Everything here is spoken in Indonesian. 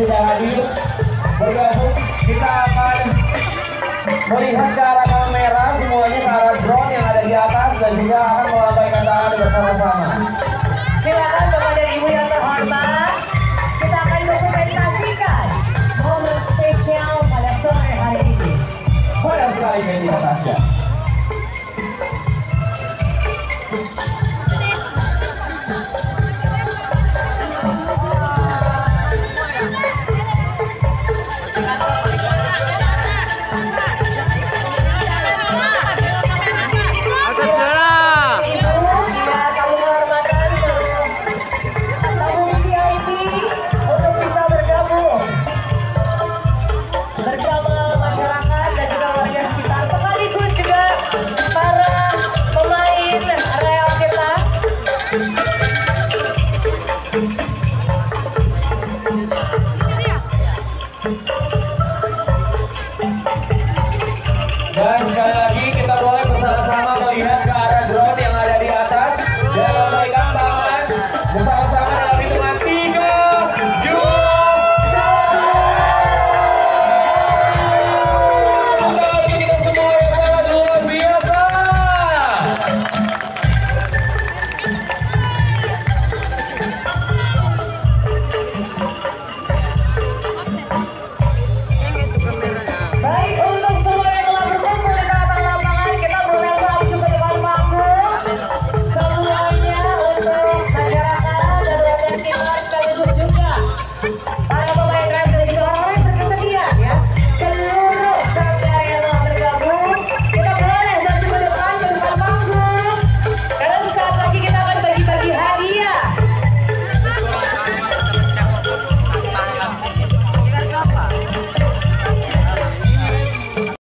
sudah hadir bergabung. Kita akan melihat ke arah kamera semuanya ke arah drone yang ada di atas dan juga akan melambaikan tangan bersama-sama. Silakan kepada ibu yang terhormat, kita akan dokumentasikan momen spesial pada sore hari ini. Banyak sekali Fendi Natasha. Dan sekali lagi